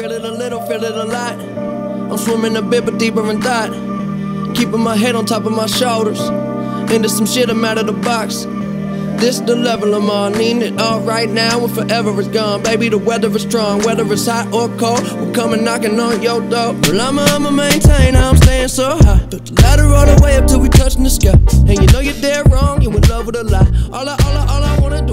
feel it a little, feel it a lot. I'm swimming a bit, but deeper in thought. Keeping my head on top of my shoulders. Into some shit, I'm out of the box. This the level I'm on, need it all right now and forever is gone. Baby, the weather is strong, whether it's hot or cold, we're coming knocking on your door. Well, I'ma, I'ma maintain, I'm staying so high. Took the ladder all the way up till we touching the sky. And you know you're dead wrong, you in love with a lie. All I, all I, all I wanna do.